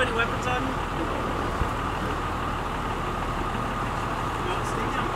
any weapons on you? No, stay down.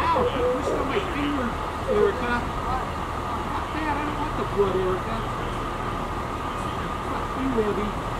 Ow, I pushed on my finger, Erica. Not bad, I don't want the blood, Erica. Fuck you, Eddie.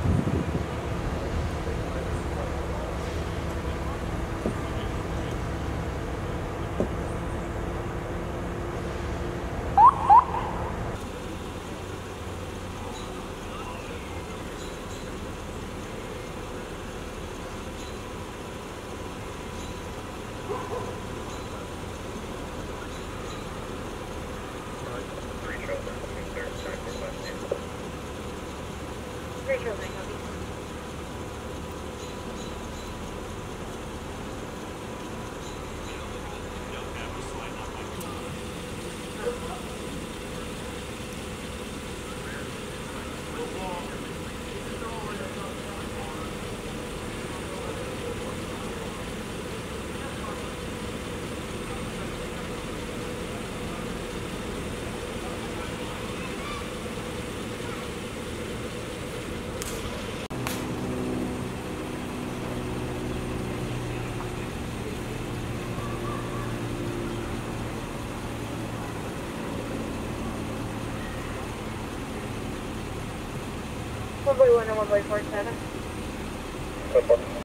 Three children, two thirds, time for left hand. Three children, 1 by 1 and 1 by